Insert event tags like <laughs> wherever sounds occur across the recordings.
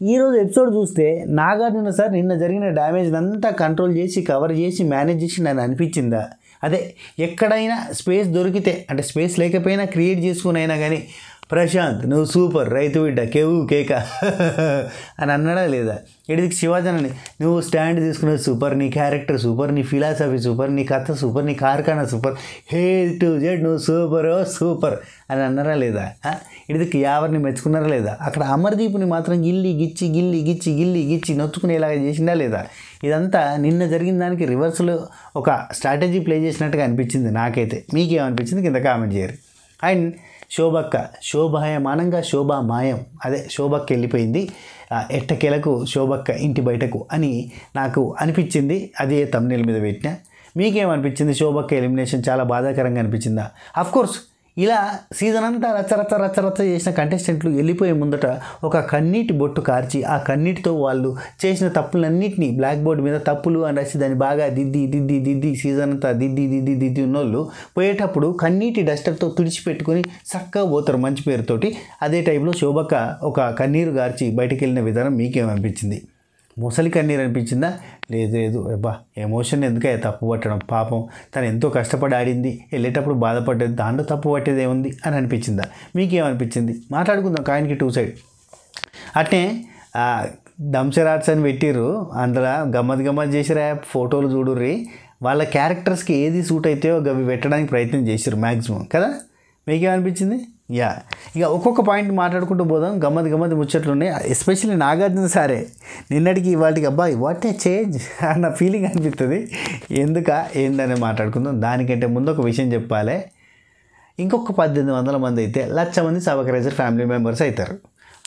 ఈరోజు ఎపిసోడ్ చూస్తే నాగార్జున సార్ నిన్న జరిగిన డ్యామేజ్ అంతా కంట్రోల్ చేసి కవర్ చేసి మేనేజ్ చేసి నన్ను అనిపించిందా? అదే ఎక్కడైనా స్పేస్ దొరికితే అంటే స్పేస్ లేకపోయినా క్రియేట్ చేసుకుని అయినా కానీ ప్రశాంత్ నువ్వు సూపర్ రైతు బిడ్డ కేవు కేక. అని అన్నాడా లేదా? ఇడికి శివాజనని నువ్వు స్టాండ్ తీసుకున్నది సూపర్ నీ క్యారెక్టర్ సూపర్ నీ ఫిలాసఫీ సూపర్ నీ కథ సూపర్ నీ కార్ఖానా సూపర్ హే టు జెడ్ నువ్వు సూపర్ సూపర్ అని అన్నారా లేదా? ఇడికి ఎవరిని మెచ్చుకున్నారా లేదా? అక్కడ అమర్దీప్ని మాత్రం గిల్లి గిచ్చి గిల్లి గిచ్చి గిల్లి గిచ్చి నొచ్చుకునేలాగా చేసిందా లేదా? ఇదంతా నిన్న జరిగిన దానికి రివర్స్లో ఒక స్ట్రాటజీ ప్లే చేసినట్టుగా అనిపించింది నాకైతే. మీకేమనిపించింది? కింద కామెంట్ చేయరు అండ్ శోభక్క శోభాయమానంగా శోభ మాయం అదే శోభక్క వెళ్ళిపోయింది. ఎట్టకేలకు శోభక్క ఇంటి బయటకు అని నాకు అనిపించింది. అదే తమ్నేల్ మీద పెట్టిన. మీకేమనిపించింది? శోభక్క ఎలిమినేషన్ చాలా బాధాకరంగా అనిపించిందా? కోర్స్ ఇలా సీజన్ అంతా రచ్చ రచ్చ రచ్చ రచ్చ చేసిన కంటెస్టెంట్లు వెళ్ళిపోయే ముందట ఒక కన్నీటి బొట్టు కార్చి ఆ కన్నీటితో వాళ్ళు చేసిన తప్పులన్నింటినీ బ్లాక్ బోర్డ్ మీద తప్పులు అని రాసి దాన్ని బాగా దిద్ది దిద్ది దిద్ది సీజన్ అంతా దిద్ది దిద్ది దిద్ది ఉన్నోళ్ళు పోయేటప్పుడు కన్నీటి డస్టర్తో తుడిచిపెట్టుకొని చక్కగా పోతారు మంచి పేరుతోటి. అదే టైంలో శోభక్క ఒక కన్నీరు గార్చి బయటికి వెళ్ళిన విధానం మీకేమనిపించింది? ముసలి కన్నీరు అనిపించిందా? లేదు లేదు. అబ్బా ఎమోషన్ ఎందుకే తప్పు పట్టడం? పాపం. తను ఎంతో కష్టపడి ఆడింది. వెళ్ళేటప్పుడు బాధపడ్డది. దాంట్లో తప్పు పట్టేది ఏముంది? అని అనిపించిందా? మీకేమనిపించింది? మాట్లాడుకుందాం కాయనికి టూ సైడ్. అట్నే ఆ, అని పెట్టిర్రు. అందులో గమ్మత్ గమ్మత్ చేసిరా ఫోటోలు చూడుర్రి. వాళ్ళ క్యారెక్టర్స్కి ఏది సూట్ అయితే అవి పెట్టడానికి ప్రయత్నం చేసిర్రు మ్యాక్సిమం కదా? మీకేమనిపించింది? యా ఇక ఒక్కొక్క పాయింట్ మాట్లాడుకుంటూ పోదాం. గమ్మది గమ్మత్ ముచ్చట్లు ఉన్నాయి. ఎస్పెషల్లీ నాగార్జున సారే. నిన్నటికి ఇవాటికి అబ్బాయి వాట్ ఏ చేంజ్ అన్న ఫీలింగ్ అనిపిస్తుంది ఎందుక ఏందని మాట్లాడుకుందాం. దానికంటే ముందు ఒక విషయం చెప్పాలి. ఇంకొక పద్దెనిమిది వందల మంది అయితే లక్ష మంది సబకరైజర్ ఫ్యామిలీ మెంబర్స్ అవుతారు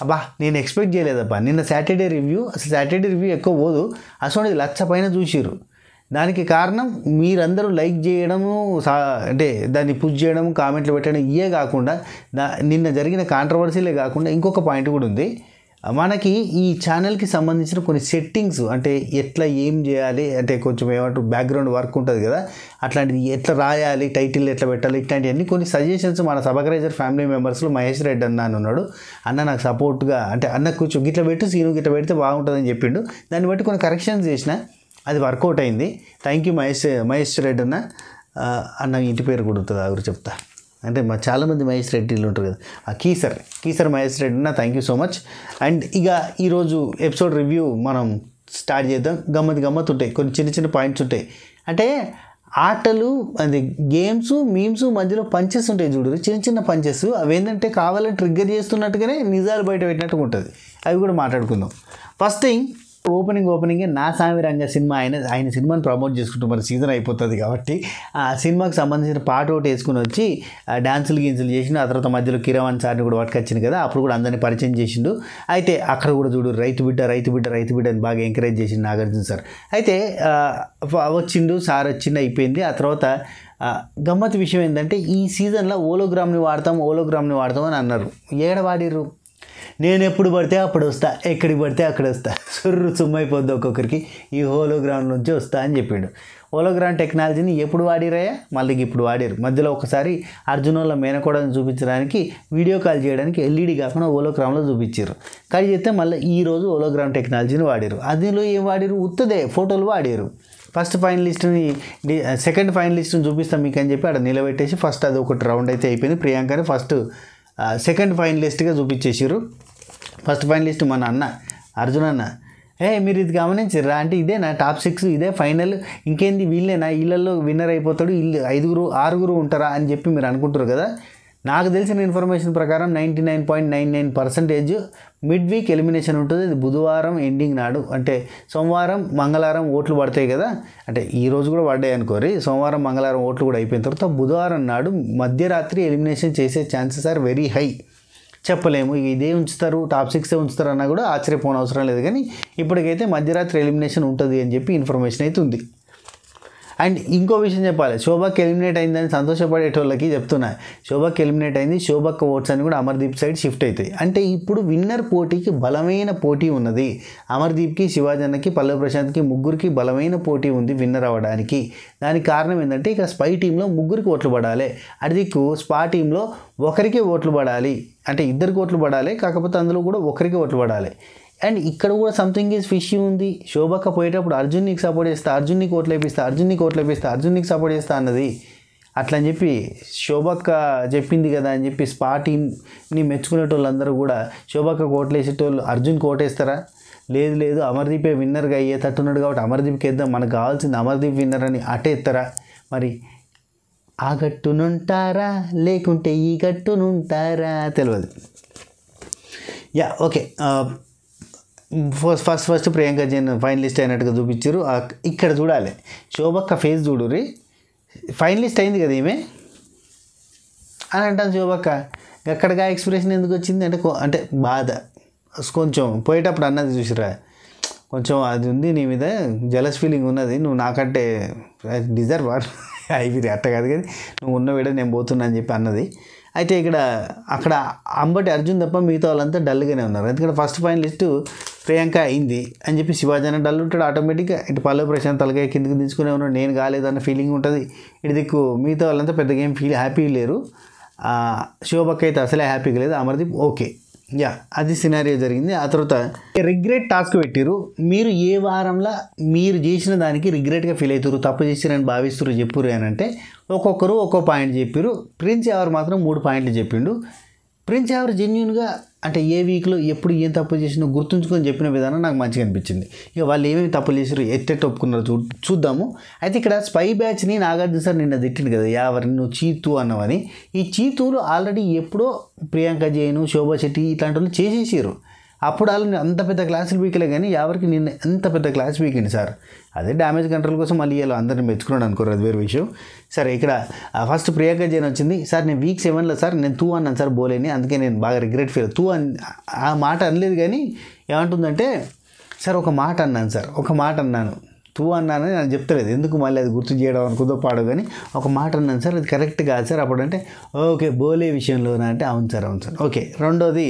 అబ్బా నేను ఎక్స్పెక్ట్ చేయలేదబ్బా. నిన్న సాటర్డే రివ్యూ అసలు సాటర్డే రివ్యూ ఎక్కువ పోదు. అసలు లక్ష పైన చూసిరు దానికి కారణం మీరందరూ లైక్ చేయడము సా అంటే దాన్ని పుష్ చేయడం కామెంట్లు పెట్టడం ఇవే కాకుండా దా నిన్న జరిగిన కాంట్రవర్సీలే కాకుండా ఇంకొక పాయింట్ కూడా ఉంది. మనకి ఈ ఛానల్కి సంబంధించిన కొన్ని సెట్టింగ్స్ అంటే ఎట్లా ఏం చేయాలి అంటే కొంచెం ఏమంటారు బ్యాక్గ్రౌండ్ వర్క్ ఉంటుంది కదా అట్లాంటిది ఎట్లా రాయాలి టైటిల్ ఎట్లా పెట్టాలి ఇట్లాంటివన్నీ కొన్ని సజెషన్స్ మన సబకరైజర్ ఫ్యామిలీ మెంబర్స్లో మహేష్ రెడ్డి అన్న అని ఉన్నాడు. అన్న నాకు సపోర్ట్గా అంటే అన్న కొంచెం గిట్ల పెట్టు సీను గిట్ల పెడితే బాగుంటుందని చెప్పిండు. దాన్ని బట్టి కొన్ని కరెక్షన్స్ చేసిన. అది వర్కౌట్ అయింది. థ్యాంక్ యూ మహేష్ మహేష్ రెడ్డి అన్న. అన్న ఇంటి పేరు కూడా ఉంటుంది ఎవరు చెప్తా. అంటే మా చాలామంది మహేష్ రెడ్డిలు ఉంటారు కదా. ఆ కీసర్ కీసర్ మహేష్ రెడ్డి అన్న thank you so much and ఇక ఈరోజు ఎపిసోడ్ రివ్యూ మనం స్టార్ట్ చేద్దాం. గమ్మత్ గమ్మత్ ఉంటాయి. కొన్ని చిన్న చిన్న పాయింట్స్ ఉంటాయి. అంటే ఆటలు అది గేమ్స్ మీమ్స్ మధ్యలో పంచెస్ ఉంటాయి చూడు. చిన్న చిన్న పంచెస్ అవి ఏంటంటే కావాలని ట్రిగ్గర్ చేస్తున్నట్టుగానే నిజాలు బయట పెట్టినట్టుగా ఉంటుంది. అవి కూడా మాట్లాడుకుందాం. ఫస్ట్ థింగ్ ఓపెనింగ్ ఓపెనింగ్ నా సామి రంగ సినిమా ఆయన ఆయన సినిమాని ప్రమోట్ చేసుకుంటూ మరి సీజన్ అయిపోతుంది కాబట్టి ఆ సినిమాకి సంబంధించిన పాట ఒకటి వేసుకుని వచ్చి ఆ డాన్సులు గీన్సులు చేసిండు ఆ తర్వాత మధ్యలో కిరవాన్ సార్ని కూడా పట్టుకొచ్చింది కదా అప్పుడు కూడా అందరినీ పరిచయం చేసిండు. అయితే అక్కడ కూడా చూడు రైతు బిడ్డ రైతు బిడ్డ రైతు బిడ్డ అని బాగా ఎంకరేజ్ చేసిండు నాగార్జున సార్. అయితే వచ్చిండు సార్ వచ్చిండు అయిపోయింది. ఆ తర్వాత గమ్మత్ విషయం ఏంటంటే ఈ సీజన్లో ఓలోగ్రామ్ని వాడతాం ఓలోగ్రామ్ని వాడతాం అని అన్నారు. ఏడ వాడిర్రు? నేను ఎప్పుడు పడితే అప్పుడు వస్తా. ఎక్కడికి పడితే అక్కడ వస్తా. సుర్రు సుమ్మైపోద్ది ఒక్కొక్కరికి. ఈ హోలోగ్రామ్ నుంచి వస్తా అని చెప్పిండు. హోలోగ్రామ్ టెక్నాలజీని ఎప్పుడు వాడిరాయా మళ్ళీ ఇప్పుడు వాడారు. మధ్యలో ఒకసారి అర్జునుల మేనకోడని చూపించడానికి వీడియో కాల్ చేయడానికి ఎల్ఈడి కాకుండా హోలోగ్రామ్లో చూపించారు కానీ చెప్తే మళ్ళీ ఈ రోజు హోలోగ్రామ్ టెక్నాలజీని వాడారు. అందులో ఏం వాడారు? ఉత్తదే ఫోటోలు వాడారు. ఫస్ట్ ఫైనలిస్ట్ని సెకండ్ ఫైనలిస్ట్ని చూపిస్తాం మీకు అని చెప్పి అక్కడ నిలబెట్టేసి ఫస్ట్ అది ఒకటి రౌండ్ అయితే అయిపోయింది. ప్రియాంకని ఫస్ట్ సెకండ్ ఫైనలిస్ట్గా చూపించేసారు ఫస్ట్ ఫైనలిస్ట్ మన అన్న అర్జున్ అన్న. ఏ మీరు ఇది గమనించరా అంటే ఇదేనా? టాప్ సిక్స్ ఇదే ఫైనల్ ఇంకేంది? వీళ్ళేనా? వీళ్ళల్లో విన్నర్ అయిపోతాడు. వీళ్ళు ఐదుగురు ఆరుగురు ఉంటారా? అని చెప్పి మీరు అనుకుంటారు కదా. నాకు తెలిసిన ఇన్ఫర్మేషన్ ప్రకారం ninety nine point nine nine percentage mid week elimination ఉంటుంది. ఇది బుధవారం ఎండింగ్ నాడు. అంటే సోమవారం మంగళవారం ఓట్లు పడతాయి కదా. అంటే ఈ రోజు కూడా పడ్డాయి అనుకోరి సోమవారం మంగళవారం ఓట్లు కూడా అయిపోయిన తర్వాత బుధవారం నాడు మధ్యరాత్రి ఎలిమినేషన్ చేసే ఛాన్సెస్ ఆర్ వెరీ హై చెప్పలేము. ఇదే ఉంచుతారు టాప్ సిక్సే ఉంచుతారు అన్నా కూడా ఆశ్చర్యపోనవసరం లేదు. కానీ ఇప్పటికైతే మధ్యరాత్రి ఎలిమినేషన్ ఉంటుంది అని చెప్పి ఇన్ఫర్మేషన్ అయితే ఉంది. అండ్ ఇంకో విషయం చెప్పాలి. శోభక్ ఎలిమినేట్ అయిందని సంతోషపడేటోళ్ళకి చెప్తున్నా. శోభక్ ఎలిమినేట్ అయింది. శోభక్ ఓట్స్ అని కూడా అమర్దీప్ సైడ్ షిఫ్ట్ అవుతాయి. అంటే ఇప్పుడు విన్నర్ పోటీకి బలమైన పోటీ ఉన్నది. అమర్దీప్కి శివాజన్నకి పల్లవి ప్రశాంత్కి ముగ్గురికి బలమైన పోటీ ఉంది విన్నర్ అవ్వడానికి. దానికి కారణం ఏంటంటే ఇక స్పై టీంలో ముగ్గురికి ఓట్లు పడాలి. అడిదిక్కు స్పా టీంలో ఒకరికి ఓట్లు పడాలి. అంటే ఇద్దరికి ఓట్లు పడాలి. కాకపోతే అందులో కూడా ఒకరికి ఓట్లు పడాలి. అండ్ ఇక్కడ కూడా సంథింగ్ ఈజ్ ఫిష్ ఉంది. శోభక్క పోయేటప్పుడు అర్జున్ నీకు సపోర్ట్ చేస్తా అర్జున్ నీకు ఓట్లు వేపిస్తా అర్జున్ నీకు వేపిస్తా అర్జున్ నీకు సపోర్ట్ చేస్తా అన్నది. అట్లా అని చెప్పి శోభక్క చెప్పింది కదా అని చెప్పి స్పాటిని మెచ్చుకునేటోళ్ళందరూ కూడా శోభక్క కోట్లేసేటోళ్ళు అర్జున్ అర్జున్కి ఓటేస్తారా లేదు లేదు అమర్దీపే విన్నర్గా అయ్యేటట్టున్నాడు కాబట్టి అమర్దీప్కి వేద్దాం మనకు కావాల్సింది అమర్దీప్ విన్నర్ అని అటేస్తారా మరి ఆ గట్టునుంటారా? లేకుంటే ఈ గట్టునుంటారా? తెలియదు. Yeah okay uh, first first first Priyanka Jain finalist అయినట్టుగా చూపించారు. ఇక్కడ చూడాలి. శోభక్క ఫేస్ చూడురి ఫైనలిస్ట్ అయింది కదా ఈమె? అని అంటాను శోభక్క. ఎక్కడగా ఎక్స్ప్రెషన్ ఎందుకు వచ్చింది? అంటే అంటే బాధ. కొంచెం పోయేటప్పుడు అన్నది చూసిరా. కొంచెం అది ఉంది నీ మీద జలస్ ఫీలింగ్ ఉన్నది. నువ్వు నాకంటే డిజర్వ్ <laughs> అయిపోయింది అట్ట కాదు కదా. నువ్వు ఉన్న వీడ నేను పోతున్నా అని చెప్పి అన్నది. అయితే ఇక్కడ అక్కడ అంబటి అర్జున్ తప్ప మిగతా వాళ్ళంతా డల్గానే ఉన్నారు. ఎందుకంటే ఫస్ట్ ఫైనలిస్ట్ ప్రియాంక అయింది అని చెప్పి శివాజీ డల్ ఉంటాడు ఆటోమేటిక్గా. ఇటు పల్లవి ప్రశాంత్ తలకాయ కిందకి దించుకునే ఉన్నాడు. నేను కాలేదన్న ఫీలింగ్ ఉంటుంది. ఇటు దిక్కు మిగతా వాళ్ళంతా పెద్దగా ఏం ఫీల్ హ్యాపీ లేరు. శివబక్క అయితే అసలే హ్యాపీగా లేదు. అమర్దీప్ ఓకే. యా అది సినారియో జరిగింది. ఆ తర్వాత రిగ్రెట్ టాస్క్ పెట్టిరు మీరు ఏ వారంలో మీరు చేసిన దానికి రిగ్రెట్గా ఫీల్ అవుతారు తప్పు చేసిరని భావిస్తారు చెప్పురు అని అంటే ఒక్కొక్కరు ఒక్కో పాయింట్ చెప్పారు ప్రిన్స్ ఎవరు మాత్రం మూడు పాయింట్లు చెప్పిండు. ప్రిన్స్ ఎవరు జెన్యున్గా అంటే ఏ వీక్లో ఎప్పుడు ఏం తప్పు చేసినా గుర్తుంచుకొని చెప్పిన విధానం నాకు మంచిగా అనిపించింది. ఇక వాళ్ళు ఏమేమి తప్పులు చేశారు ఎట్టెట్టు ఒప్పుకున్నారు చూ చూద్దాము. అయితే ఇక్కడ స్పై బ్యాచ్ని నాగార్జున సార్ నిన్న తిట్టింది కదా ఎవరు నువ్వు చీతు అన్నవని. ఈ చీతులు ఆల్రెడీ ఎప్పుడో ప్రియాంక జైను శోభా శెట్టి ఇట్లాంటి వాళ్ళు చేసేసారు అప్పుడు వాళ్ళని అంత పెద్ద క్లాసులు వీకలే కానీ ఎవరికి నిన్న ఎంత పెద్ద క్లాస్ వీకింది సార్? అదే డ్యామేజ్ కంట్రోల్ కోసం మళ్ళీ ఇలా అందరిని మెచ్చుకున్నాడు అనుకోరు అది వేరే విషయం. సరే ఇక్కడ ఫస్ట్ ప్రియాంక జైన్ వచ్చింది. సార్ నేను వీక్ సెవెన్లో సార్ నేను తూ అన్నాను సార్ బోలేని. అందుకే నేను బాగా రిగ్రెట్ ఫీల్ తూ అని ఆ మాట అనలేదు కానీ ఏమంటుందంటే సార్ ఒక మాట అన్నాను సార్ ఒక మాట అన్నాను. తూ అన్నానని నేను చెప్తలేదు. ఎందుకు మళ్ళీ అది గుర్తు చేయడం అనుకుందో పాడో కానీ ఒక మాట అన్నాను సార్ అది కరెక్ట్ కాదు సార్. అప్పుడంటే ఓకే బోలే విషయంలోనా అంటే అవును సార్ అవును సార్. ఓకే రెండోది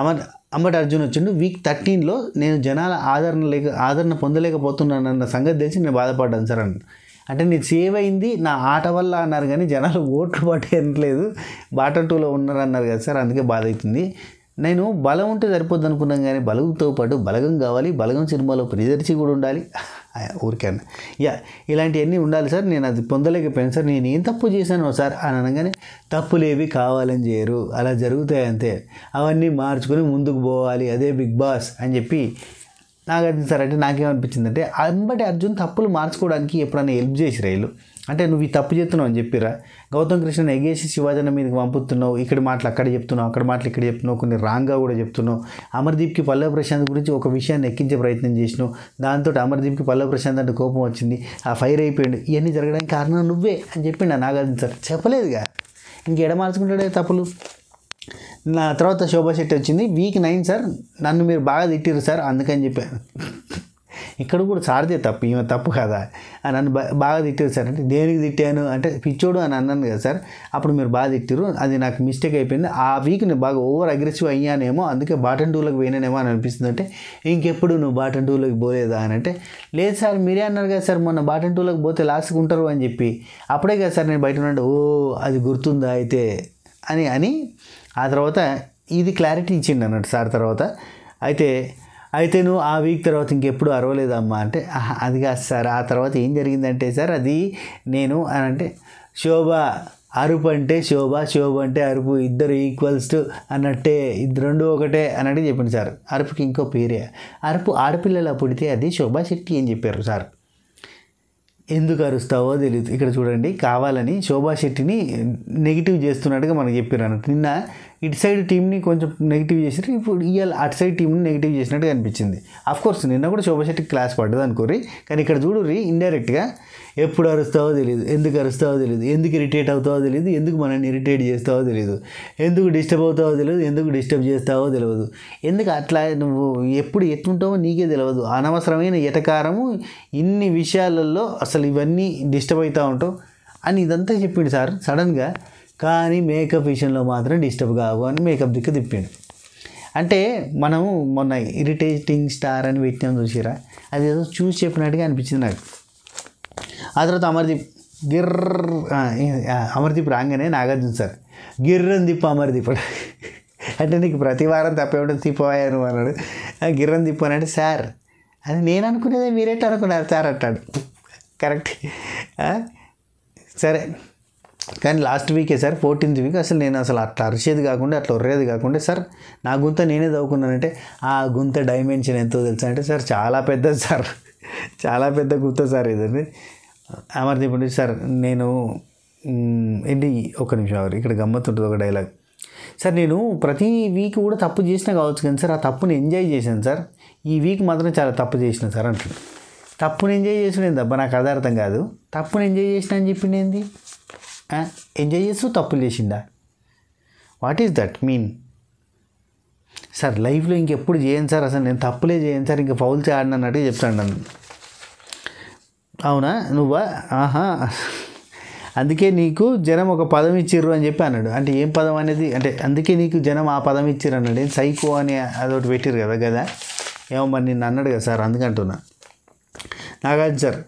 అమర్ అంబటి అర్జున్ వచ్చిండు. వీక్ థర్టీన్లో నేను జనాల ఆదరణ లేక ఆదరణ పొందలేకపోతున్నాను అన్న సంగతి తెలిసి నేను బాధపడ్డాను సార్ అన్న అంటే నేను సేవ్ అయింది నా ఆట వల్ల అన్నారు కానీ జనాలు ఓట్లు పట్టేయట్లేదు. బాటం టూలో ఉన్నారన్నారు కదా సార్ అందుకే బాధ అవుతుంది. నేను బలం ఉంటే సరిపోద్ది అనుకున్నాను కానీ బలంతో పాటు బలగం కావాలి బలగం సినిమాలో ప్రియదర్శి కూడా ఉండాలి. <laughs> ఆ, యా ఇలాంటివన్నీ ఉండాలి సార్. నేను అది పొందలేకపోయాను సార్. నేను ఏం తప్పు చేశాను సార్ అని అనగానే తప్పులేవి కావాలని చేయరు. అలా జరుగుతాయి అంతే. అవన్నీ మార్చుకొని ముందుకు పోవాలి. అదే బిగ్ బాస్ అని చెప్పి నాగార్జున సార్ అంటే నాకేమనిపించిందంటే అంబటి అర్జున్ తప్పులు మార్చుకోవడానికి ఎప్పుడైనా హెల్ప్ చేసి రైలు అంటే నువ్వు ఈ తప్పు చెప్తున్నావు అని చెప్పిరా. గౌతమ్ కృష్ణ ఎగేసి శివాజన మీదకి పంపుతున్నావు. ఇక్కడ మాటలు అక్కడ చెప్తున్నావు అక్కడ మాటలు ఇక్కడ చెప్తున్నావు కొన్ని రాంగ్గా కూడా చెప్తున్నావు. అమర్దీప్కి పల్లవ ప్రశాంత్ గురించి ఒక విషయాన్ని ఎక్కించే ప్రయత్నం చేసినావు. దాంతో అమర్దీప్కి పల్లవ ప్రశాంత్ అంటే కోపం వచ్చింది. ఆ ఫైర్ అయిపోయింది ఇవన్నీ జరగడానికి కారణం నువ్వే అని చెప్పిండు ఆ నాగార్జున సార్ చెప్పలేదుగా. ఇంకెడ మార్చుకుంటాడే తప్పులు? నా తర్వాత శోభా శెట్టి వచ్చింది. Week nine sir. నన్ను మీరు బాగా తిట్టిరు సార్. అందుకని చెప్పాను ఇక్కడ కూడా సార్దే తప్పు ఈమె తప్పు కదా అని నన్ను బాగా తిట్టారు సార్. అంటే దేనికి తిట్టాను? అంటే పిచ్చోడు అని అన్నాను కదా సార్. అప్పుడు మీరు బాగా తిట్టారు అది నాకు మిస్టేక్ అయిపోయింది. ఆ వీక్ నేను బాగా ఓవర్ అగ్రెసివ్ అయ్యానేమో అందుకే బాటన్ టూలోకి పోయినానేమో అని అనిపిస్తుంది. అంటే ఇంకెప్పుడు నువ్వు బాటన్ టూలోకి పోలేదా అని అంటే లేదు సార్ మీరే అన్నారు కదా సార్ మొన్న బాటన్ టూలోకి పోతే లాస్ట్కి ఉంటారు అని చెప్పి. అప్పుడే కదా సార్ నేను బయట ఉన్నాడు ఓ అది గుర్తుందా అయితే? అని అని. ఆ తర్వాత ఇది క్లారిటీ ఇచ్చిండు అన్నట్టు సార్ తర్వాత. అయితే అయితే నువ్వు ఆ వీక్ తర్వాత ఇంకెప్పుడు అరవలేదమ్మా అంటే అది కాదు సార్. ఆ తర్వాత ఏం జరిగిందంటే సార్ అది నేను అని అంటే శోభ అరుపు అంటే శోభ శోభ అంటే అరుపు ఇద్దరు ఈక్వల్స్ టు అన్నట్టే ఇద్దరు రెండు ఒకటే అన్నట్టు చెప్పింది సార్. అరుపుకి ఇంకో పేరే. అరుపు ఆడపిల్లల పుడితే అది శోభా శెట్టి అని చెప్పారు సార్. ఎందుకు అరుస్తావో తెలియదు ఇక్కడ చూడండి కావాలని శోభా శెట్టిని నెగిటివ్ చేస్తున్నట్టుగా మనకు చెప్పారు అన్నట్టు. నిన్న ఇటు సైడ్ టీంని కొంచెం నెగిటివ్ చేసారు ఇప్పుడు ఇవాళ అటు సైడ్ టీంని నెగిటివ్ చేసినట్టు అనిపించింది. అఫ్ కోర్స్ నిన్న కూడా శోభా క్లాస్ పడ్డది అనుకోరి కానీ ఇక్కడ చూడుర్రి ఇండైరెక్ట్గా ఎప్పుడు అరుస్తావో తెలియదు ఎందుకు అరుస్తావో తెలియదు ఎందుకు ఇరిటేట్ అవుతావో తెలియదు ఎందుకు మనల్ని ఇరిటేట్ చేస్తావో తెలియదు ఎందుకు డిస్టర్బ్ అవుతావో తెలియదు ఎందుకు డిస్టర్బ్ చేస్తావో తెలియదు ఎందుకు అట్లా నువ్వు ఎప్పుడు ఎట్లుంటావో నీకే తెలియదు అనవసరమైన ఎటకారము ఇన్ని విషయాలలో అసలు ఇవన్నీ డిస్టర్బ్ అవుతూ ఉంటావు అని ఇదంతా చెప్పిండు సార్. సడన్గా కానీ మేకప్ విషయంలో మాత్రం డిస్టర్బ్ కావు అని మేకప్ దిక్కు తిప్పిండు. అంటే మనము మొన్న ఇరిటేటింగ్ స్టార్ అని పెట్టినాం చూసిరా అది ఏదో చూసి చెప్పినట్టుగా అనిపించింది నాకు. ఆ తర్వాత అమర్దీప్ గిర్ర అమర్దీప్ రాగానే నాగార్జున సార్ గిర్రని తిప్పు అమర్దీప్ అంటే నీకు ప్రతి వారం తప్పే తిప్పవాయను అన్నాడు. గిర్రని గిర్రం తిప్పు అని అంటే సార్ అది నేను అనుకునేది మీరేట అనుకున్నారు? సార్ అంటాడు. కరెక్ట్ సరే. కానీ లాస్ట్ వీకే సార్ ఫోర్టీన్త్ వీక్ అసలు నేను అసలు అట్లా అరిచేది కాకుండా అట్లా ఒర్రేది కాకుండా సార్ నా గుంత నేనే చదువుకున్నానంటే ఆ గుంత డైమెన్షన్ ఎంతో తెలుసా అంటే సార్ చాలా పెద్దది సార్. చాలా పెద్ద గుంత సార్ ఇదండి. అమర్దీప్ సార్ నేను ఏంటి ఒక నిమిషం ఆగు. ఇక్కడ గమ్మత్తు ఉంటుంది ఒక డైలాగ్ సార్ నేను ప్రతి వీక్ కూడా తప్పు చేసినా కావచ్చు కానీ సార్ ఆ తప్పుని ఎంజాయ్ చేశాను సార్. ఈ వీక్ మాత్రం చాలా తప్పు చేసిన సార్ అంటున్నాను తప్పుని ఎంజాయ్ చేసిన దెబ్బ నాకు అది అర్థం కాదు. తప్పుని ఎంజాయ్ చేసిన అని చెప్పింది ఏంది? ఎంజాయ్ చేస్తూ తప్పులు చేసిందా? What is that mean sir లైఫ్లో ఇంకెప్పుడు చేయను సార్ అసలు నేను తప్పులే చేయను సార్ ఇంకా ఫౌల్స్ ఆడినట్టు చెప్తాను నన్ను. అవునా? నువ్వా? ఆహా. అందుకే నీకు జనం ఒక పదం ఇచ్చిర్రు అని చెప్పి అన్నాడు. అంటే ఏం పదం అనేది? అంటే అందుకే నీకు జనం ఆ పదం ఇచ్చిర్రు అన్నాడు. ఏం సైకో అని అదొకటి పెట్టిరు కదా కదా ఏమో మరి నిన్ను అన్నాడు కదా సార్ అందుకంటున్నా. నాగార్జున సార్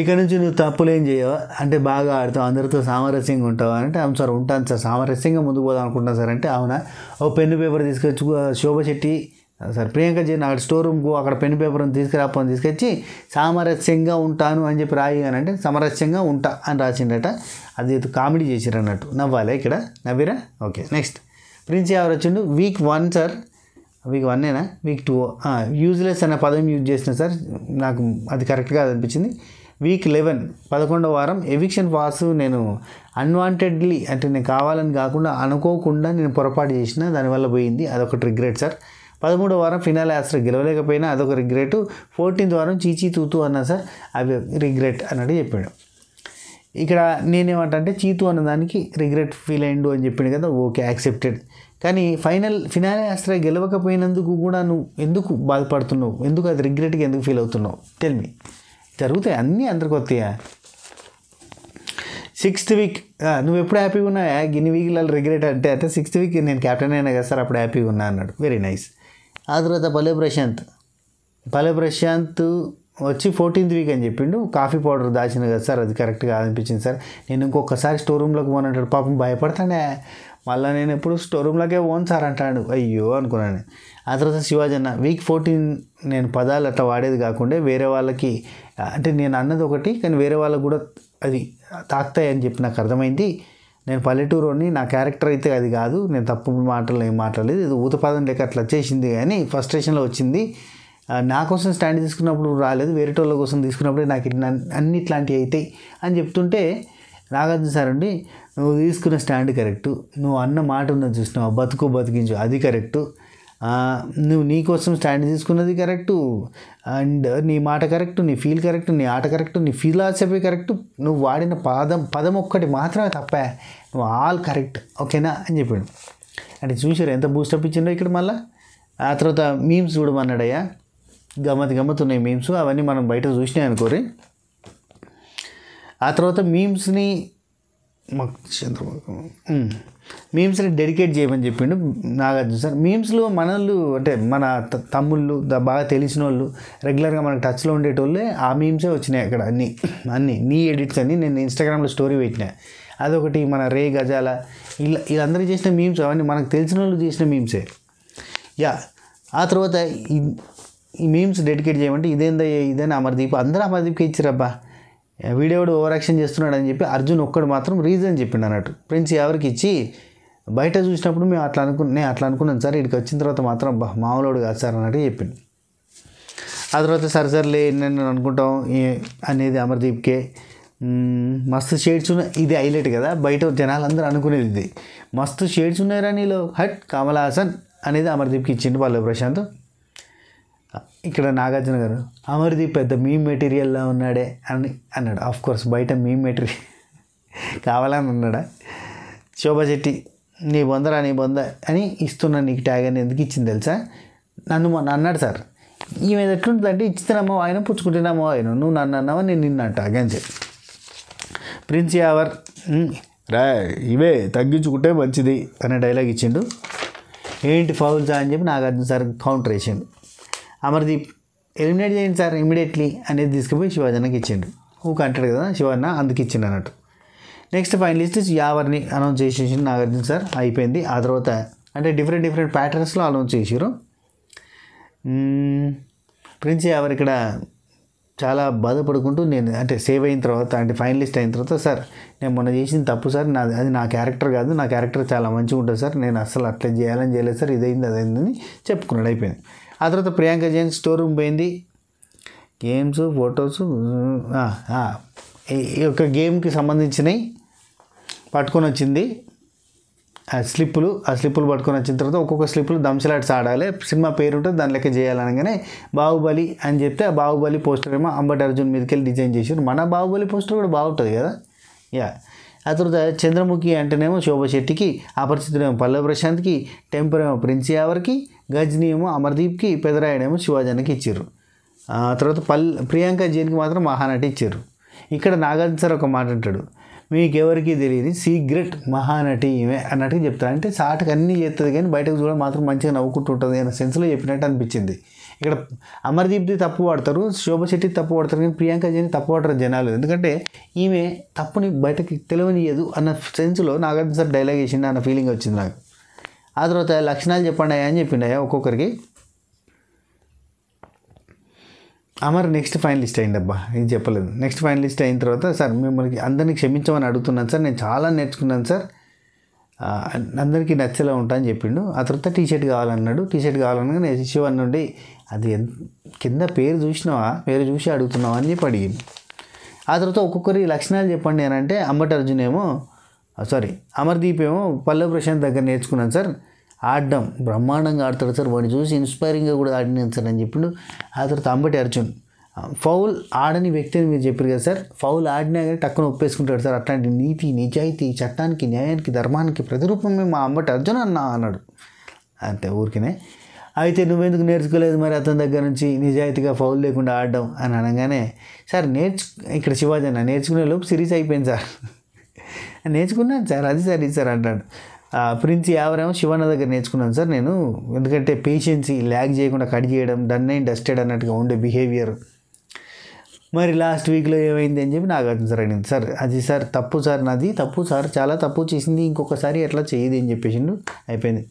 ఇక నుంచి నువ్వు తప్పులు ఏం చేయవా? అంటే బాగా ఆడతావు అందరితో సామరస్యంగా ఉంటావా? అంటే అవును సార్ ఉంటాను సార్ సామరస్యంగా ముందుకు పోదాం అనుకుంటున్నాను సార్. అంటే అవునా? ఓ పెన్ను పేపర్ తీసుకొచ్చి శోభ శెట్టి సార్ ప్రియాంక జైన్ అక్కడ స్టోర్ రూమ్కు అక్కడ పెన్ పేపర్ తీసుకురాపని తీసుకొచ్చి సామరస్యంగా ఉంటాను అని చెప్పి రాయి అని అంటే సామరస్యంగా ఉంటా అని రాసిండట. అది కామెడీ చేసిరు అన్నట్టు. నవ్వాలి ఇక్కడ? నవ్విరా? Okay next. ప్రిన్స్ ఎవరు వచ్చిండు? Week one sir. వీక్ వన్నేనా వీక్ టూ. యూజ్లెస్ అనే పదం యూజ్ చేసిన సార్. నాకు అది కరెక్ట్గా అనిపించింది వీక్ లెవెన్ పదకొండవ వారం ఎవిక్షన్ పాస్ నేను అన్వాంటెడ్లీ అంటే నేను కావాలని కాకుండా అనుకోకుండా నేను పొరపాటు చేసిన దానివల్ల పోయింది. అదొకటి రిగ్రెట్ సార్ పదమూడవ వారం ఫినాల్ అసలు గెలవలేకపోయినా అదొక రిగ్రెట్ ఫోర్టీన్త్ వారం చీచీ తూతూ అన్నా సార్ అవి రిగ్రెట్ అన్నట్టు చెప్పాడు. ఇక్కడ నేనేమంటే చీతు అన్న దానికి రిగ్రెట్ ఫీల్ అయ్యిండు అని చెప్పిండు కదా ఓకే యాక్సెప్టెడ్ కానీ ఫైనల్ ఫినాలే అస్త్ర గెలవకపోయినందుకు కూడా నువ్వు ఎందుకు బాధపడుతున్నావు? ఎందుకు అది రిగ్రెట్గా ఎందుకు ఫీల్ అవుతున్నావు? టెల్ మీ జరుగుతాయి అన్నీ అందరికి వస్తాయా సిక్స్త్ వీక్ నువ్వు ఎప్పుడు హ్యాపీగా ఉన్నాయా ఇన్ని వీక్లలో రిగ్రెట్ అంటే అయితే సిక్స్త్ వీక్ నేను క్యాప్టెన్ అయినా కదా సార్ అప్పుడు హ్యాపీగా ఉన్నా అన్నాడు. వెరీ నైస్ ఆ తర్వాత పల్లె ప్రశాంత్. పల్లె ప్రశాంత్ వచ్చి ఫోర్టీన్త్ వీక్ అని చెప్పిండు. కాఫీ పౌడర్ దాచిన కదా సార్ అది కరెక్ట్గా అనిపించింది సార్ నేను ఇంకొకసారి స్టోర్ రూమ్లోకి పోనంటాడు పాపం భయపడతానే. మళ్ళీ నేను ఎప్పుడు స్టోర్ రూమ్లోకే పోను సార్ అంటాడు. అయ్యో అనుకున్నాను ఆ తర్వాత శివాజన్న వీక్ ఫోర్టీన్ నేను పదాలు అట్లా వాడేది కాకుండా వేరే వాళ్ళకి అంటే నేను అన్నది ఒకటి కానీ వేరే వాళ్ళకు కూడా అది తాకుతాయి అని చెప్పి నాకు అర్థమైంది. నేను పల్లెటూరుని నా క్యారెక్టర్ అయితే అది కాదు. నేను తప్పు మాటలు ఏం మాట్లాడలేదు. ఇది ఊతపాదం లేక అట్లా వచ్చేసింది కానీ ఫస్ట్రేషన్లో వచ్చింది. నా కోసం స్టాండ్ తీసుకున్నప్పుడు రాలేదు. వేరే వాళ్ళ కోసం తీసుకున్నప్పుడే నాకు ఇట్లా అన్ని ఇట్లాంటివి అవుతాయి అని చెప్తుంటే నాగార్జున సార్ అండి నువ్వు తీసుకున్న స్టాండ్ కరెక్టు నువ్వు అన్న మాట ఉన్నది చూసినావు? బతుకు బతికించు. అది కరెక్టు నువ్వు నీ కోసం స్టాండ్ తీసుకున్నది కరెక్టు అండ్ నీ మాట కరెక్ట్ నీ ఫీల్ కరెక్ట్ నీ ఆట కరెక్ట్ నీ ఫిలాసఫీ కరెక్ట్ నువ్వు వాడిన పదం పదం ఒక్కటి మాత్రమే తప్ప నువ్వు ఆల్ కరెక్ట్ ఓకేనా? అని చెప్పాడు. అంటే చూసారు ఎంత బూస్టప్ ఇచ్చిండో ఇక్కడ మళ్ళీ? ఆ తర్వాత మీమ్స్ చూడమన్నాడయ్యా. గమ్మత్ గమ్మత్ ఉన్నాయి మీమ్స్ అవన్నీ మనం బయట చూసినాయి అనుకోరి ఆ తర్వాత మీమ్స్ని మాకు చంద్రబాబు మీమ్స్ని డెడికేట్ చేయమని చెప్పిండు నాగార్జున సార్. మీమ్స్లో మనళ్ళు అంటే మన తమ్ముళ్ళు బాగా తెలిసిన వాళ్ళు రెగ్యులర్గా మనకు టచ్లో ఉండేటోళ్ళే ఆ మీమ్సే వచ్చినాయి అక్కడ అన్నీ. అన్నీ. నీ ఎడిట్స్ అన్నీ నేను ఇన్స్టాగ్రామ్లో స్టోరీ పెట్టినా. అదొకటి మన రే గజాల. ఇలా వీళ్ళందరూ చేసిన మీమ్స్ అవన్నీ మనకు తెలిసిన వాళ్ళు చేసిన మీమ్సే. యా. ఆ తర్వాత ఈ ఈ మీమ్స్ డెడికేట్ చేయమంటే ఇదేందా ఇదేనా అమర్దీప్? అందరూ అమర్దీప్కి ఇచ్చిరబ్బా వీడియోడు ఓవర్ యాక్షన్ చేస్తున్నాడు అని చెప్పి అర్జున్ ఒక్కడు మాత్రం రీజన్ చెప్పిండు అన్నట్టు. ఫ్రెండ్స్ ఎవరికి ఇచ్చి బయట చూసినప్పుడు మేము అట్లా అనుకు నేను అట్లా అనుకున్నాను సార్ ఇక్కడికి వచ్చిన తర్వాత మాత్రం మామూలు మామూలుడు కాదు సార్ అన్నట్టు చెప్పిండు. ఆ తర్వాత సరే సర్లే నేను అనుకుంటాం అనేది అమర్దీప్కే మస్తు షేడ్స్ ఉన్నాయి ఇది హైలైట్ కదా బయట జనాలందరూ అనుకునేది ఇది. మస్తు షేడ్స్ ఉన్నాయిరా నీలో హట్ కమల్ హాసన్ అనేది అమర్దీప్కి ఇచ్చిండు పల్లె ప్రశాంత్. ఇక్కడ నాగార్జున గారు అమర్ది పెద్ద మీమ్ మెటీరియల్లా ఉన్నాడే అని అన్నాడు. ఆఫ్ కోర్స్ బయట మీమ్ మెటీరియల్ కావాలని అన్నాడా. శోభా శెట్టి నీ బొందరా నీ బొంద అని ఇస్తున్నా నీకు ట్యాగ్ అని ఎందుకు ఇచ్చింది తెలుసా? నన్ను మొన్న అన్నాడు సార్. ఈమె ఎట్లుంటుందంటే ఇచ్చినామో ఆయన పుచ్చుకుంటున్నామో ఆయన నువ్వు నన్ను అన్నావా నేను నిన్న ట్యాగ్ అని చెప్పి. ప్రిన్స్ యావర్ రా ఇవే తగ్గించుకుంటే మంచిది అనే డైలాగ్ ఇచ్చిండు. ఏంటి ఫౌల్సా అని చెప్పి నాగార్జున సార్ కౌంటర్ వేసిండు. అమర్దీప్ ఎలిమినేట్ చేయండి సార్ ఇమీడియట్లీ అనేది తీసుకుపోయి శివాజనకి ఇచ్చిండు. ఊక అంటాడు కదా శివాజన అందుకు ఇచ్చిండు అన్నట్టు. నెక్స్ట్ ఫైనలిస్ట్ యావర్ని అనౌన్స్ చేసేసి నాగార్జున సార్ అయిపోయింది. ఆ తర్వాత అంటే డిఫరెంట్ డిఫరెంట్ ప్యాటర్న్స్లో అనౌన్స్ చేసారు ప్రిన్స్ యావర్ ఇక్కడ చాలా బాధపడుకుంటూ నేను అంటే సేవ్ అయిన తర్వాత అంటే ఫైనలిస్ట్ అయిన తర్వాత సార్ నేను మొన్న చేసిన తప్పు సార్ నా అది నా క్యారెక్టర్ కాదు నా క్యారెక్టర్ చాలా మంచిగా ఉంటుంది సార్ నేను అసలు అట్లా చేయాలని చేయలేదు సార్ ఇదైంది అదైందని చెప్పుకున్నాడు అయిపోయింది. ఆ తర్వాత ప్రియాంక జైన్ స్టోర్ రూమ్ పోయింది. గేమ్స్ ఫొటోస్ ఈ యొక్క గేమ్కి సంబంధించినవి పట్టుకొని వచ్చింది. ఆ స్లిప్పులు ఆ స్లిప్పులు పట్టుకొని వచ్చిన తర్వాత ఒక్కొక్క స్లిప్పులు దంశలాట్స్ ఆడాలి. సినిమా పేరు ఉంటుంది దాని లెక్క చేయాలనగానే బాహుబలి అని చెప్తే ఆ బాహుబలి పోస్టర్ ఏమో అంబటి అర్జున్ మీదకి వెళ్ళి డిజైన్ చేసారు మన బాహుబలి పోస్టర్ కూడా బాగుంటుంది కదా? యా. ఆ తర్వాత చంద్రముఖి అంటేనేమో శోభ శెట్టికి అపరిచితుడేమో పల్లవ ప్రశాంత్కి టెంపర్ ఏమో ప్రిన్స్ యావర్కి గజ్ని ఏమో అమర్దీప్కి పెదరాయడేమో శివాజానికి ఇచ్చారు. ఆ తర్వాత పల్ ప్రియాంక జైన్కి మాత్రం మహానటి ఇచ్చారు. ఇక్కడ నాగార్జున సార్ ఒక మాట అంటాడు. మీకెవరికి తెలియని సీక్రెట్ మహానటి ఈమె అన్నట్టుగా చెప్తారు. అంటే సాటుకు అన్నీ చేస్తుంది కానీ బయటకు చూడడం మాత్రం మంచిగా నవ్వుకుంటూ ఉంటుంది అనే సెన్స్లో చెప్పినట్టు అనిపించింది. ఇక్కడ అమర్దీప్ది తప్పు వాడతారు శోభ శెట్టి తప్పు వాడతారు కానీ ప్రియాంక జైన్ తప్పు వాడతారు జనాలు. ఎందుకంటే ఈమె తప్పుని బయటకి తెలియనియదు అన్న సెన్స్లో నాగార్జున సార్ డైలాగ్ వేసిండు అన్న ఫీలింగ్ వచ్చింది నాకు. ఆ తర్వాత లక్షణాలు చెప్పండి అయ్యా అని చెప్పిండు అయ్యా ఒక్కొక్కరికి. అమర్ నెక్స్ట్ ఫైనలిస్ట్ అయింది అబ్బా ఇది చెప్పలేదు. నెక్స్ట్ ఫైనలిస్ట్ అయిన తర్వాత సార్ మిమ్మల్ని అందరినీ క్షమించమని అడుగుతున్నాను సార్ నేను చాలా నేర్చుకున్నాను సార్. అందరికీ నచ్చేలా ఉంటా అని చెప్పిండు. ఆ తర్వాత టీ షర్ట్ కావాలన్నాడు. టీ షర్ట్ నేను శివన్ నుండి అది ఎంత కింద పేరు చూసినావా? పేరు చూసి అడుగుతున్నావా? అని చెప్పి అడిగింది ఆ తర్వాత ఒక్కొక్కరి లక్షణాలు చెప్పండి అని అంటే అంబటి అర్జున్ ఏమో సారీ అమర్దీప్ ఏమో పల్లవి ప్రశాంత్ దగ్గర నేర్చుకున్నాను సార్. ఆడడం బ్రహ్మాండంగా ఆడతాడు సార్. వాడిని చూసి ఇన్స్పైరింగ్గా కూడా ఆడినాను సార్ అని చెప్పిండు. ఆ తర్వాత అంబటి అర్జున్. ఫౌల్ ఆడని వ్యక్తి అని మీరు చెప్పారు కదా సార్. ఫౌల్ ఆడినా కానీ టక్కున ఒప్పేసుకుంటాడు సార్. అట్లాంటి నీతి నిజాయితీ చట్టానికి న్యాయానికి ధర్మానికి ప్రతిరూపమే మా అంబటి అర్జున్ అన్న అన్నాడు. అంతే ఊరికనే. అయితే నువ్వెందుకు నేర్చుకోలేదు మరి అతని దగ్గర నుంచి? నిజాయితీగా ఫౌల్ లేకుండా ఆడడం అని అనగానే సార్ నేర్చు ఇక్కడ శివాజీ అన్న నేర్చుకునే లోపు సిరీస్ అయిపోయింది సార్. నేర్చుకున్నాను సార్ అది సార్ ఇది సార్ అంటాడు. ఆ, ప్రిన్స్ యావరేమో శివన్న దగ్గర నేర్చుకున్నాను సార్ నేను. ఎందుకంటే పేషెన్సీ ల్యాగ్ చేయకుండా కట్ చేయడం డన్ అయిన డస్టెడ్ అన్నట్టుగా ఉండే బిహేవియర్ మరి లాస్ట్ వీక్లో ఏమైంది అని చెప్పి నాగార్జున సార్ అడిగింది. సార్ అది సార్ తప్పు సార్ నాది తప్పు సార్ చాలా తప్పు చేసింది ఇంకొకసారి ఎట్లా చేయదు అని చెప్పేసిండు. అయిపోయింది.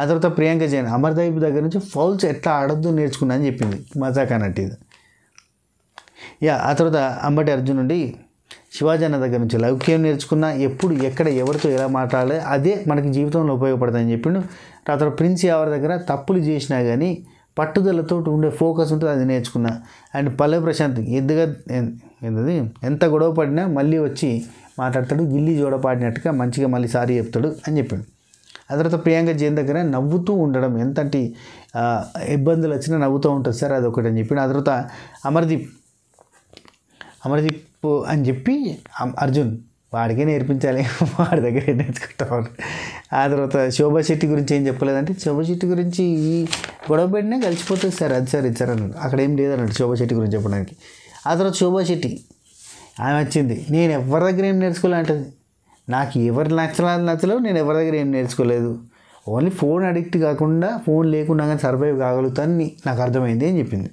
ఆ తర్వాత ప్రియాంక జైన్ అమర్దీప్ దగ్గర నుంచి ఫౌల్స్ ఎట్లా ఆడొద్దు నేర్చుకున్నా అని చెప్పింది. మజాక్ అన్నట్టు ఇది యా ఆ తర్వాత అంబటి అర్జున్ నుండి శివాజీ అన్న దగ్గర నుంచి లౌక్యం నేర్చుకున్నా ఎప్పుడు ఎక్కడ ఎవరితో ఎలా మాట్లాడాలి అదే మనకి జీవితంలో ఉపయోగపడుతుందని చెప్పిండు. తర్వాత ప్రిన్స్ ఎవరి దగ్గర తప్పులు చేసినా కానీ పట్టుదలతో ఉండే ఫోకస్ ఉంటుంది అది నేర్చుకున్నా. అండ్ పల్లె ప్రశాంత్ ఎద్దుగా ఏంటది ఎంత గొడవ పడినా మళ్ళీ వచ్చి మాట్లాడతాడు గిల్లి జోడ పాడినట్టుగా మంచిగా మళ్ళీ సారీ చెప్తాడు అని చెప్పిండు. ఆ తర్వాత ప్రియాంక జైన్ దగ్గర నవ్వుతూ ఉండడం ఎంతటి ఇబ్బందులు వచ్చినా నవ్వుతూ ఉంటుంది సార్ అది ఒకటి అని చెప్పి ఆ తర్వాత అమర్దీప్ అమర్దీప్ అని చెప్పి అర్జున్ వాడికే నేర్పించాలి. <laughs> వాడి దగ్గర నేర్చుకుంటాం ఆ తర్వాత శోభా శెట్టి గురించి ఏం చెప్పలేదంటే శోభా శెట్టి గురించి గొడవ పెట్టినా కలిసిపోతుంది సార్ అది సార్ ఇది సార్ అన్నాడు. అక్కడ ఏం లేదన్నాడు శోభా శెట్టి గురించి చెప్పడానికి. ఆ తర్వాత శోభా శెట్టి ఆమె వచ్చింది నేను ఎవరి దగ్గర ఏం నేర్చుకోలేంటది నాకు ఎవరు నచ్చలేదు నచ్చలేవు నేను ఎవరి దగ్గర ఏం నేర్చుకోలేదు. ఓన్లీ ఫోన్ అడిక్ట్ కాకుండా ఫోన్ లేకుండా కానీ సర్వైవ్ కాగలుగుతాను నాకు అర్థమైంది అని చెప్పింది.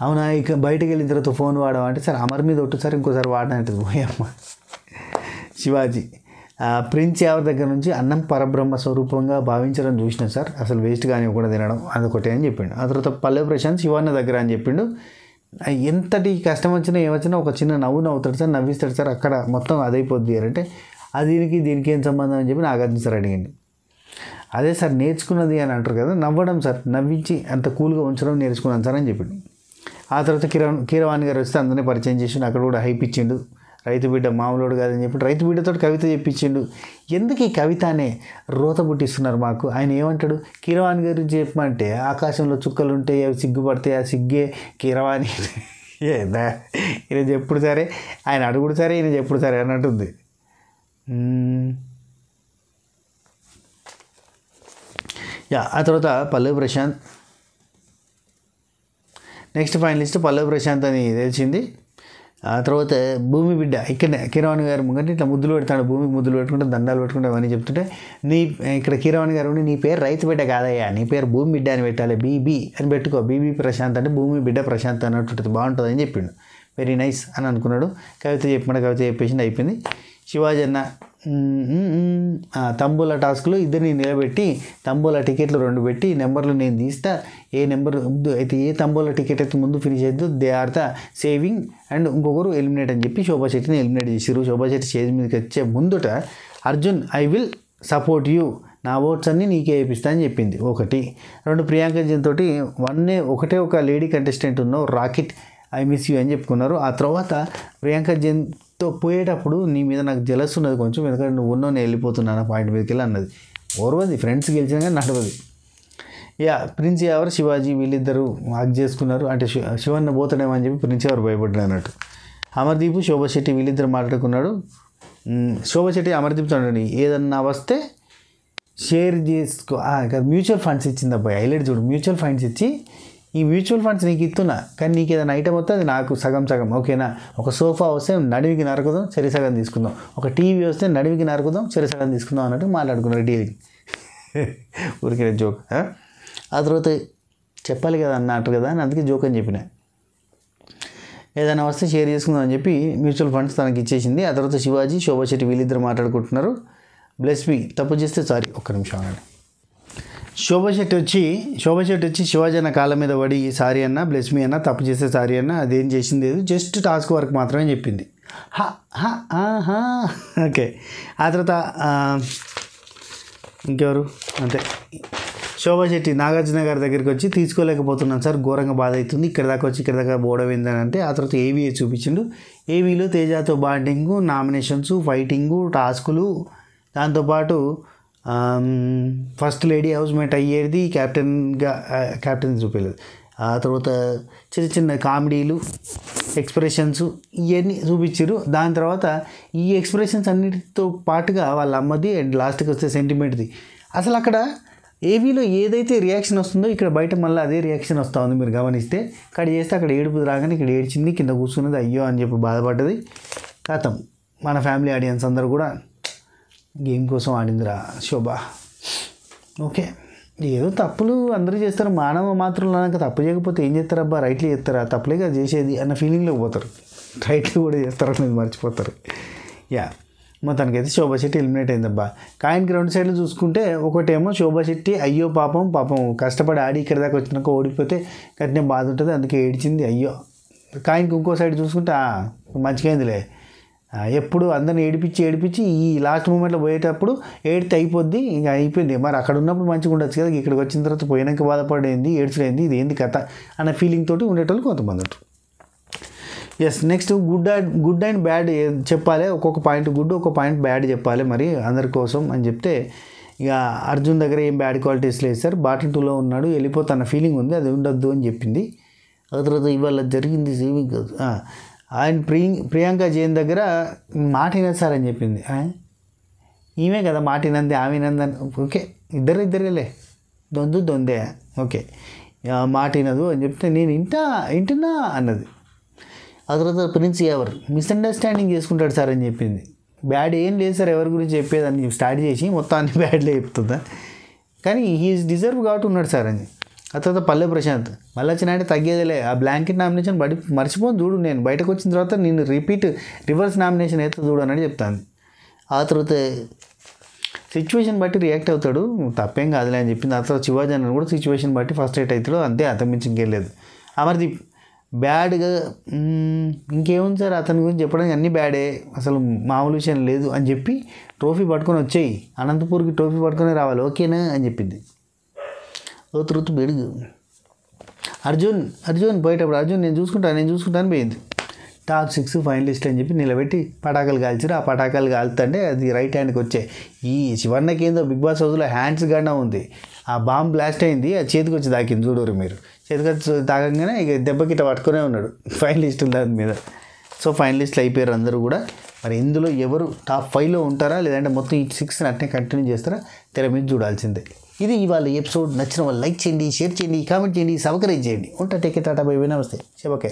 అవునా? ఇక బయటకు వెళ్ళిన తర్వాత ఫోన్ వాడమంటే సార్ అమర్ మీద ఒట్టుసారి ఇంకోసారి వాడనంటది పోయమ్మ శివాజీ ప్రిన్స్ ఎవరి దగ్గర నుంచి అన్నం పరబ్రహ్మ స్వరూపంగా భావించడం చూసిన సార్. అసలు వేస్ట్ కానీ కూడా తినడం ఒకటి అని చెప్పిండు. ఆ తర్వాత పల్లె ప్రశాంత్ శివాన్న దగ్గర అని చెప్పిండు. ఎంతటి కష్టం వచ్చినా ఏమొచ్చినా ఒక చిన్న నవ్వు నవ్వుతాడు సార్. నవ్విస్తాడు సార్ అక్కడ మొత్తం అదైపోద్ది అంటే దీనికి దీనికి ఏం సంబంధం? అని చెప్పి నాగార్జున సార్ అడిగింది అదే సార్ నేర్చుకున్నది అని అంటారు కదా నవ్వడం సార్. నవ్వించి అంత కూల్గా ఉంచడం నేర్చుకున్నాను సార్ అని చెప్పిండు. ఆ తర్వాత కిరణ్ కీరవాణి గారు వస్తే అందరినీ పరిచయం చేసిండు. అక్కడ కూడా హైప్ ఇచ్చిండు. రైతు బిడ్డ మామూలుడు కాదని చెప్పి రైతు బిడ్డతో కవిత చెప్పించిండు. ఎందుకు ఈ కవిత అనే రోత పుట్టిస్తున్నారు మాకు? ఆయన ఏమంటాడు? కీరవాణి గారు గురించి చెప్పమంటే ఆకాశంలో చుక్కలు ఉంటాయి అవి సిగ్గుపడతాయి. ఆ సిగ్గే కీరవాణి. ఏదా ఈయన చెప్పుడు సరే. ఆయన అడుగుడు సరే ఈయన చెప్పుడు సరే అన్నట్టుంది. యా ఆ తర్వాత పల్లవి ప్రశాంత్. నెక్స్ట్ ఫైనలిస్ట్ పల్లవి ప్రశాంత్ అని తెలిసింది. ఆ తర్వాత భూమి బిడ్డ ఇక్కడనే కిరవాణి గారు ముంగంటే ఇట్లా ముద్దులు పెడతాడు భూమికి ముద్దులు పెట్టుకుంటే దండాలు పెట్టుకుంటే అవన్నీ చెప్తుంటే నీ ఇక్కడ కిరవాణి గారు ఉండి నీ పేరు రైతు బిడ్డ కాదయ్యా నీ పేరు భూమి బిడ్డ అని పెట్టాలి బీబీ అని పెట్టుకో బీబీ ప్రశాంత్ అంటే భూమి బిడ్డ ప్రశాంత్ అన్నట్టు బాగుంటుంది అని చెప్పిండు. వెరీ నైస్ అని అనుకున్నాడు. కవిత చెప్పిన కవిత చెప్పేసింది అయిపోయింది. శివాజీ అన్న తంబుల టాస్క్లో ఇద్దరిని నిలబెట్టి తంబుల టికెట్లు రెండు పెట్టి నెంబర్లు నేను తీస్తా. ఏ నెంబర్ అయితే ఏ తంబోలా టికెట్ అయితే ముందు ఫినిష్ అవుతుందో they are the saving. And ఇంకొకరు ఎలిమినేట్ అని చెప్పి శోభా శెట్టిని ఎలిమినేట్ చేసిరు శోభా శెట్టి స్టేజ్ మీదకి వచ్చే ముందుట Arjun I will support you. నా ఓట్స్ అన్నీ నీకే వేపిస్తా అని చెప్పింది. ఒకటి. రెండు ప్రియాంక తోటి వన్నే ఒకటే ఒక లేడీ కంటెస్టెంట్ ఉన్నావు రాకెట్ ఐ మిస్ యూ అని చెప్పుకున్నారు. ఆ తర్వాత ప్రియాంక తో పోయేటప్పుడు నీ మీద నాకు జలస్ ఉన్నది కొంచెం ఎందుకంటే నువ్వు ఉన్నావు నేను వెళ్ళిపోతున్నాను పాయింట్ మీదకి వెళ్ళి అన్నది. ఓర్వది ఫ్రెండ్స్ గెలిచినా కానీ నడవది. యా ప్రిన్స్ ఎవరు? శివాజీ వీళ్ళిద్దరూ వాక్ చేసుకున్నారు. అంటే శివన్న పోతాడేమో అని చెప్పి ప్రిన్స్ ఎవరు భయపడ్డాడు అన్నట్టు. అమర్దీప్ శోభశెట్టి వీళ్ళిద్దరు మాట్లాడుకున్నాడు. శోభశెట్టి అమర్దీప్తో అండి ఏదన్నా వస్తే షేర్ చేసుకో. మ్యూచువల్ ఫండ్స్ ఇచ్చింది అబ్బాయి హైలైట్ చూడు. మ్యూచువల్ ఫండ్స్ ఇచ్చి ఈ మ్యూచువల్ ఫండ్స్ నీకు ఇస్తున్నా కానీ నీకు ఏదైనా ఐటమ్ వస్తే అది నాకు సగం సగం ఓకేనా? ఒక సోఫా వస్తే నడివికి నరకుదాం చెరి సగం తీసుకుందాం. ఒక టీవీ వస్తే నడివికి నరకుదాం చెరి సగం తీసుకుందాం అన్నట్టు మాట్లాడుకున్నారు డీలింగ్ <laughs> ఊరికే జోక్ ఆ? తర్వాత చెప్పాలి కదా అన్నట్టు కదా అని అందుకే జోక్ అని చెప్పిన. ఏదైనా వస్తే షేర్ చేసుకుందాం అని చెప్పి మ్యూచువల్ ఫండ్స్ తనకి ఇచ్చేసింది. ఆ తర్వాత శివాజీ శోభా శెట్టి వీళ్ళిద్దరు మాట్లాడుకుంటున్నారు. బ్లెస్ మీ తప్పు చేస్తే సారీ ఒక్క నిమిషం ఆగండి. శోభశెట్టి వచ్చి శోభశెట్టి వచ్చి శివాజీ అన్న కాళ్ళ మీద పడి సారీ అన్న బ్లెస్ మీ అన్న తప్పు చేస్తే సారీ అన్న అదేం చేసింది లేదు జస్ట్ టాస్క్ వర్క్ మాత్రమే చెప్పింది. హా హా ఓకే. ఆ తర్వాత ఇంకెవరు? అంతే. శోభశెట్టి నాగార్జున గారి దగ్గరికి వచ్చి తీసుకోలేకపోతున్నాను సార్ ఘోరంగా బాధ అవుతుంది ఇక్కడ దాకా వచ్చి ఇక్కడ దాకా పోవడం ఏందని అంటే ఆ తర్వాత ఏవీఏ చూపించిండు. ఏవీలో తేజాతో బాండింగు నామినేషన్స్ ఫైటింగు టాస్కులు దాంతోపాటు ఫస్ట్ లేడీ హౌస్ మేట్ అయ్యేది క్యాప్టెన్గా క్యాప్టెన్ కెప్టెన్ చూపించలేదు ఆ తర్వాత చిన్న చిన్న కామెడీలు ఎక్స్ప్రెషన్స్ ఇవన్నీ చూపించారు దాని తర్వాత ఈ ఎక్స్ప్రెషన్స్ అన్నిటితో పాటుగా వాళ్ళ అమ్మది అండ్ లాస్ట్కి వస్తే సెంటిమెంట్ది. అసలు అక్కడ ఏవీలో ఏదైతే రియాక్షన్ వస్తుందో ఇక్కడ బయట మళ్ళీ అదే రియాక్షన్ వస్తూ ఉంది మీరు గమనిస్తే. ఇక్కడ చేస్తే అక్కడ ఏడుపు రాగానే ఇక్కడ ఏడ్చింది కింద కూర్చున్నది అయ్యో అని చెప్పి బాధపడ్డది. కథం మన ఫ్యామిలీ ఆడియన్స్ అందరూ కూడా గేమ్ కోసం ఆడిందిరా శోభ. ఓకే. ఏదో తప్పులు అందరూ చేస్తారు మానవ మాత్రం అనక తప్పు చేయకపోతే ఏం చేస్తారు? అబ్బా రైట్లు చేస్తారా? తప్పులే కదా చేసేది అన్న ఫీలింగ్లో పోతారు. రైట్లు కూడా చేస్తారు అనేది మర్చిపోతారు. యా మొత్తానికైతే శోభా శెట్టి ఎలిమినేట్ అయిందబ్బా. కాయిన్కి రెండు సైడ్లు చూసుకుంటే ఒకటేమో శోభా శెట్టి అయ్యో పాపం పాపం కష్టపడి ఆడి ఇక్కడ దాకా వచ్చినాక ఓడిపోతే కట్టిన బాధ ఉంటుంది అందుకే ఏడ్చింది అయ్యో. కాయిన్కి ఇంకో సైడ్ చూసుకుంటే మంచిగా అయిందిలే. ఎప్పుడు అందరిని ఏడిపించి ఏడిపించి ఈ లాస్ట్ మూమెంట్లో పోయేటప్పుడు ఏడితే అయిపోద్ది ఇంకా అయిపోయింది. మరి అక్కడ ఉన్నప్పుడు మంచిగా ఉండొచ్చు కదా ఇక్కడికి వచ్చిన తర్వాత పోయినాక బాధపడేది ఏడ్చలేంది ఇది ఏంది కథ అన్న ఫీలింగ్ తోటి ఉండేటోళ్ళు కొంతమంది yes next good and good and bad చెప్పాలి ఒక్కొక్క పాయింట్ గుడ్ ఒక్కొక్క పాయింట్ బ్యాడ్ చెప్పాలి మరి అందరి కోసం అని చెప్తే ఇక అర్జున్ దగ్గర ఏం బ్యాడ్ క్వాలిటీస్ లేదు సార్. బాటిల్ టూలో ఉన్నాడు వెళ్ళిపోతున్న ఫీలింగ్ ఉంది అది ఉండొద్దు అని చెప్పింది. ఆ తర్వాత ఇవాళ జరిగింది సేవింగ్ ఆయన ప్రియ ప్రియాంక జైన్ దగ్గర మాట వినదు సార్ అని చెప్పింది. ఆ? ఈమె కదా మాట వినంది ఆమె అని. ఓకే ఇద్దరు ఇద్దరేలే. దొందు దొందే. ఓకే మాట వినదు అని చెప్తే నేను ఇంటా వింటున్నా అన్నది. ఆ తర్వాత ప్రిన్స్ ఎవరు? మిస్అండర్స్టాండింగ్ చేసుకుంటాడు సార్ అని చెప్పింది. బ్యాడ్ ఏం లేదు సార్ ఎవరి గురించి చెప్పేదని స్టార్ట్ చేసి మొత్తం అన్ని <laughs> బ్యాడ్లే చెప్తుందా? కానీ హీఈస్ డిజర్వ్ కాబట్టి ఉన్నాడు సార్ అని. ఆ తర్వాత పల్లె ప్రశాంత్. మళ్ళీ వచ్చిన అంటే తగ్గేదిలే. ఆ బ్లాంకెట్ నామినేషన్ బడి మర్చిపోను చూడు నేను. బయటకు వచ్చిన తర్వాత నేను రిపీట్ రివర్స్ నామినేషన్ అయితే చూడు అని చెప్తాను ఆ తర్వాత సిచ్యువేషన్ బట్టి రియాక్ట్ అవుతాడు. తప్పేం కాదులే అని చెప్పింది. ఆ తర్వాత శివాజీ అన్న కూడా సిచ్యువేషన్ బట్టి ఫస్ట్ ఎయిట్ అవుతాడు అంతే అతని మించి ఇంకేం లేదు. అమర్దీప్ బ్యాడ్గా ఇంకేముంది సార్? అతని గురించి చెప్పడానికి అన్నీ బ్యాడే అసలు మామూలు విషయం లేదు అని చెప్పి ట్రోఫీ పట్టుకొని వచ్చేయి. అనంతపూర్కి ట్రోఫీ పట్టుకొని రావాలి. ఓకేనా? అని చెప్పింది. ఓ బెడుగు అర్జున్ అర్జున్ పోయేటప్పుడు అర్జున్ నేను చూసుకుంటాను నేను చూసుకుంటాను పోయింది. టాప్ సిక్స్ ఫైనలిస్ట్ అని చెప్పి నిలబెట్టి పటాకాలు కాల్చారు ఆ పటాకాలు కాలుతుంటే అది రైట్ హ్యాండ్కి వచ్చాయి. ఈ శివన్నకి ఏందో బిగ్ బాస్ హౌస్లో హ్యాండ్స్ గండ ఉంది. ఆ బాంబ్ బ్లాస్ట్ అయింది ఆ చేతికి వచ్చి తాకింది చూడరు మీరు. చేతికి వచ్చి తాగంగానే ఇక దెబ్బకిట పట్టుకునే ఉన్నాడు <laughs> ఫైనలిస్టులు దాని మీద. సో ఫైనలిస్టులు అయిపోయారు అందరూ కూడా. మరి ఇందులో ఎవరు టాప్ ఫైవ్లో ఉంటారా? లేదంటే మొత్తం ఈ సిక్స్ అట్నే కంటిన్యూ చేస్తారా? తెర మీద చూడాల్సిందే. ఇది ఇవాళ ఎపిసోడ్ నచ్చిన వాళ్ళు లైక్ చేయండి షేర్ చేయండి కామెంట్ చేయండి సబ్స్క్రైబ్ చేయండి. ఉంటా టేకే టాటా బై నమస్తే. శివకే